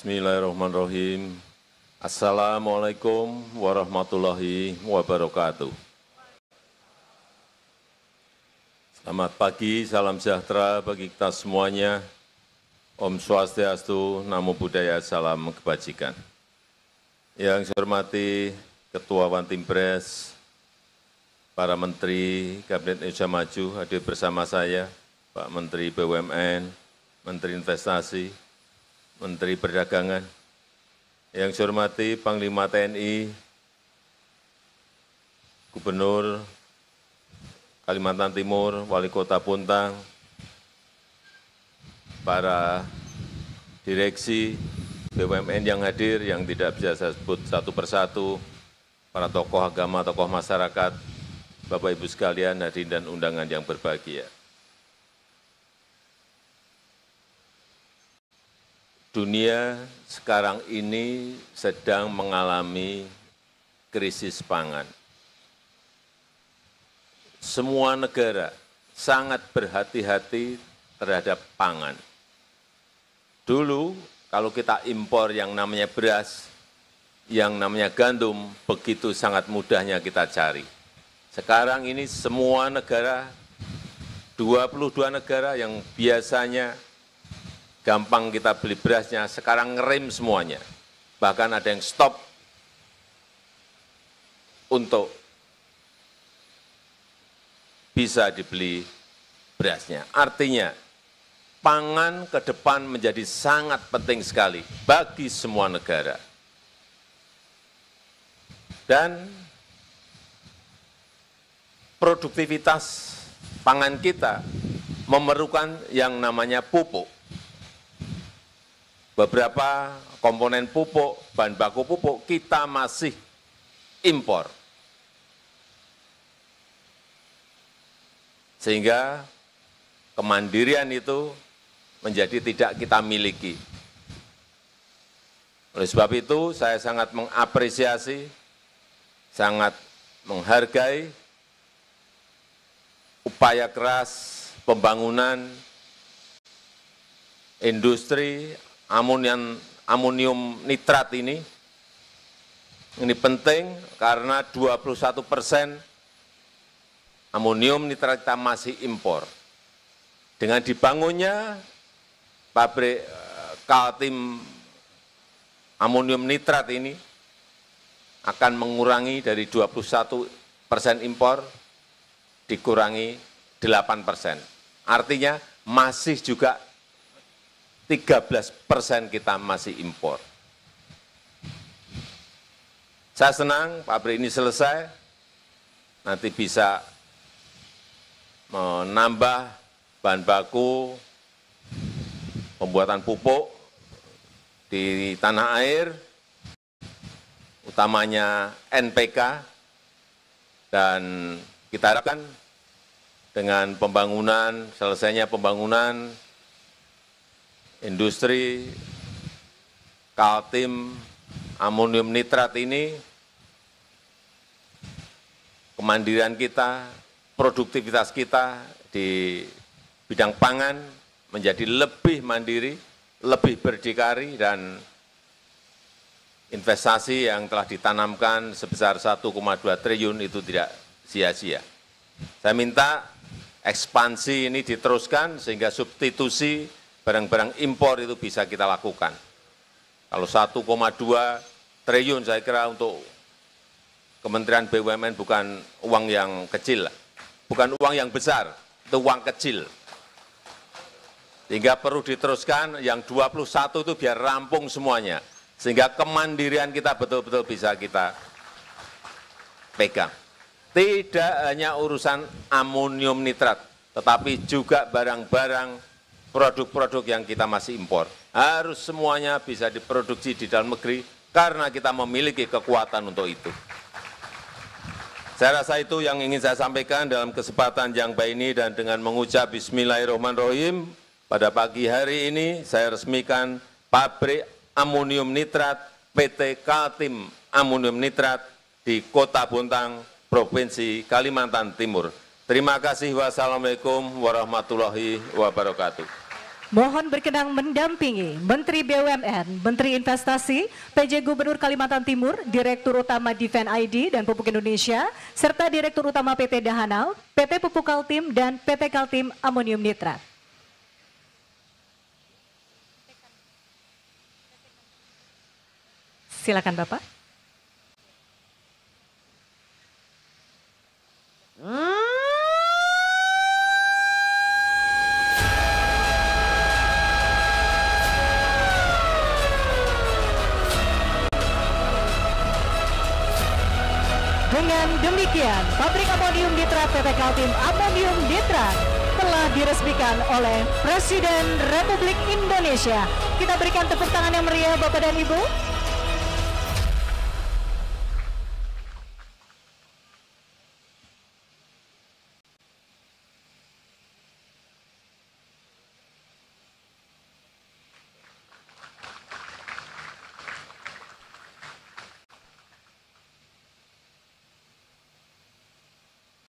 Bismillahirrahmanirrahim. Assalamualaikum warahmatullahi wabarakatuh. Selamat pagi, salam sejahtera bagi kita semuanya. Om Swastiastu, Namo Buddhaya, salam kebajikan. Yang saya hormati Ketua Press, para Menteri Kabinet Indonesia Maju hadir bersama saya, Pak Menteri BUMN, Menteri Investasi, Menteri Perdagangan, yang saya hormati Panglima TNI, Gubernur Kalimantan Timur, Wali Kota Puntang, para direksi BUMN yang hadir, yang tidak bisa saya sebut satu persatu, para tokoh agama, tokoh masyarakat, Bapak Ibu sekalian, hadirin dan undangan yang berbahagia. Dunia sekarang ini sedang mengalami krisis pangan. Semua negara sangat berhati-hati terhadap pangan. Dulu kalau kita impor yang namanya beras, yang namanya gandum, begitu sangat mudahnya kita cari. Sekarang ini semua negara, 22 negara yang biasanya gampang kita beli berasnya, sekarang ngerem semuanya. Bahkan ada yang stop untuk bisa dibeli berasnya. Artinya, pangan ke depan menjadi sangat penting sekali bagi semua negara. Dan produktivitas pangan kita memerlukan yang namanya pupuk beberapa komponen pupuk, bahan baku pupuk kita masih impor. Sehingga kemandirian itu menjadi tidak kita miliki. Oleh sebab itu, saya sangat mengapresiasi, sangat menghargai upaya keras pembangunan industri amonium, amonium nitrat ini. Ini penting karena 21 persen amonium nitrat kita masih impor. Dengan dibangunnya pabrik eh, Kaltim amonium nitrat ini akan mengurangi dari 21 persen impor dikurangi 8 persen. Artinya masih juga 13 persen kita masih impor. Saya senang pabrik ini selesai, nanti bisa menambah bahan baku pembuatan pupuk di tanah air, utamanya NPK, dan kita harapkan dengan pembangunan, selesainya pembangunan industri Kaltim amonium nitrat ini kemandirian kita, produktivitas kita di bidang pangan menjadi lebih mandiri, lebih berdikari, dan investasi yang telah ditanamkan sebesar 1,2 triliun itu tidak sia-sia. Saya minta ekspansi ini diteruskan sehingga substitusi barang-barang impor itu bisa kita lakukan. Kalau 1,2 triliun saya kira untuk Kementerian BUMN bukan uang yang kecil, bukan uang yang besar, itu uang kecil. Sehingga perlu diteruskan yang 21 itu biar rampung semuanya. Sehingga kemandirian kita betul-betul bisa kita pegang. Tidak hanya urusan amonium nitrat, tetapi juga barang-barang produk-produk yang kita masih impor. Harus semuanya bisa diproduksi di dalam negeri karena kita memiliki kekuatan untuk itu. Saya rasa itu yang ingin saya sampaikan dalam kesempatan yang baik ini dan dengan mengucap Bismillahirrahmanirrahim, pada pagi hari ini saya resmikan pabrik amonium nitrat PT Kaltim Amonium Nitrat di Kota Bontang, Provinsi Kalimantan Timur. Terima kasih. Wassalamualaikum warahmatullahi wabarakatuh. Mohon berkenan mendampingi Menteri BUMN, Menteri Investasi, PJ Gubernur Kalimantan Timur, Direktur Utama Diven ID dan Pupuk Indonesia, serta Direktur Utama PT Dahanal, PT Pupuk Kaltim, dan PT Kaltim Amonium Nitrat. Silakan Bapak. Dengan demikian, pabrik amonium nitrat PT Kaltim Amonium Nitrat telah diresmikan oleh Presiden Republik Indonesia. Kita berikan tepuk tangan yang meriah Bapak dan Ibu.